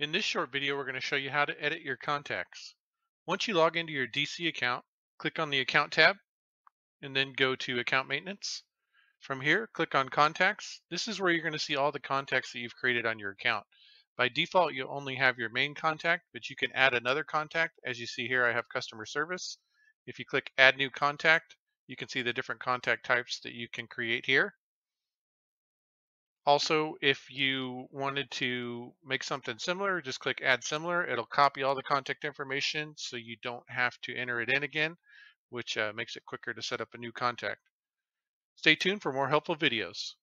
In this short video, we're going to show you how to edit your contacts. Once you log into your DC account, click on the Account tab, and then go to Account Maintenance. From here, click on Contacts. This is where you're going to see all the contacts that you've created on your account. By default, you only have your main contact, but you can add another contact. As you see here, I have customer service. If you click Add New Contact, you can see the different contact types that you can create here. Also, if you wanted to make something similar, just click add similar. It'll copy all the contact information so you don't have to enter it in again, which uh, makes it quicker to set up a new contact. Stay tuned for more helpful videos.